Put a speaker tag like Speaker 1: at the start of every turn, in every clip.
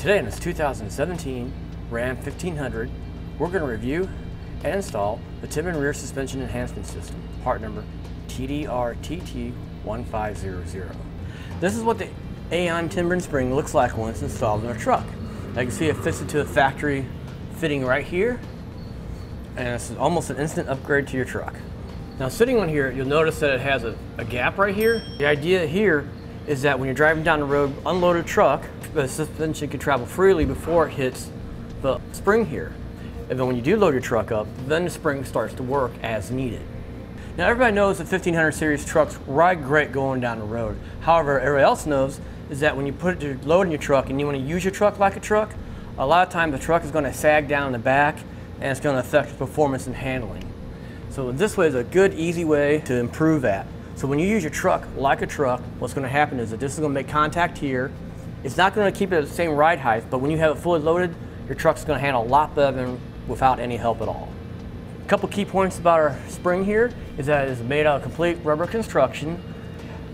Speaker 1: Today in this 2017 Ram 1500, we're going to review and install the Timbren Rear Suspension Enhancement System, part number TDRTT1500. This is what the Aeon Timbren spring looks like when it's installed in a truck. Now you can see it fits into a factory fitting right here, and it's almost an instant upgrade to your truck. Now sitting on here, you'll notice that it has a, a gap right here. The idea here is that when you're driving down the road, unloaded truck, the suspension can travel freely before it hits the spring here. And then when you do load your truck up, then the spring starts to work as needed. Now everybody knows that 1500 series trucks ride great going down the road. However, everybody else knows is that when you put your load in your truck and you want to use your truck like a truck, a lot of times the truck is going to sag down in the back and it's going to affect performance and handling. So this way is a good, easy way to improve that. So when you use your truck like a truck, what's going to happen is that this is going to make contact here. It's not going to keep it at the same ride height, but when you have it fully loaded, your truck's going to handle a lot better than without any help at all. A couple key points about our spring here is that it is made out of complete rubber construction,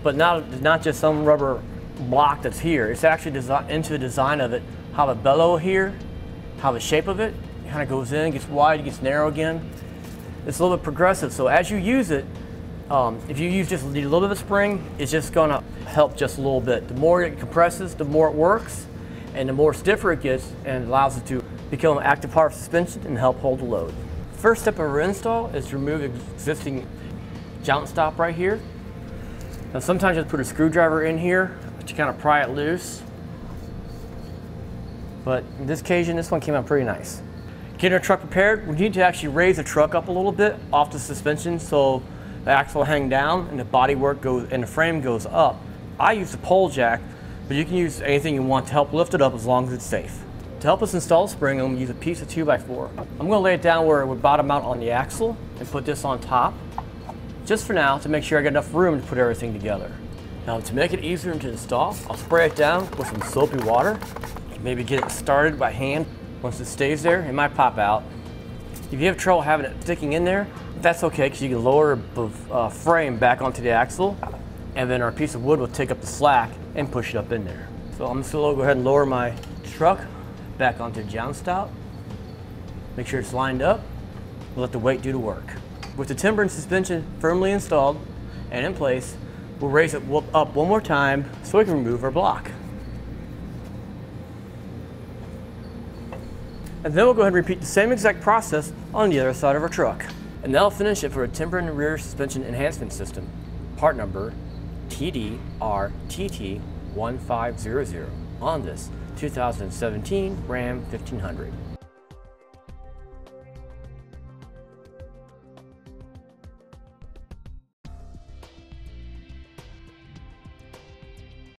Speaker 1: but not, not just some rubber block that's here. It's actually designed into the design of it, how the bellow here, how the shape of it, it kind of goes in, gets wide, gets narrow again. It's a little bit progressive, so as you use it, um, if you use just a little bit of spring, it's just going to help just a little bit. The more it compresses, the more it works, and the more stiffer it gets, and allows it to become an active part of suspension and help hold the load. First step of our install is to remove existing jounce stop right here. Now sometimes you put a screwdriver in here to kind of pry it loose, but in this occasion, this one came out pretty nice. Getting our truck prepared, we need to actually raise the truck up a little bit off the suspension so the axle hang down and the bodywork goes and the frame goes up. I use a pole jack, but you can use anything you want to help lift it up as long as it's safe. To help us install the spring, I'm going to use a piece of 2x4. I'm going to lay it down where it would bottom out on the axle and put this on top, just for now to make sure I get enough room to put everything together. Now to make it easier to install, I'll spray it down with some soapy water, maybe get it started by hand. Once it stays there, it might pop out. If you have trouble having it sticking in there, that's okay because you can lower the uh, frame back onto the axle and then our piece of wood will take up the slack and push it up in there. So I'm just gonna go ahead and lower my truck back onto the downspout. Make sure it's lined up. We'll let the weight do the work. With the Timbren suspension firmly installed and in place, we'll raise it up one more time so we can remove our block. And then we'll go ahead and repeat the same exact process on the other side of our truck. And that'll finish it for a Timbren rear suspension enhancement system, part number TDRTT1500 on this 2017 Ram 1500.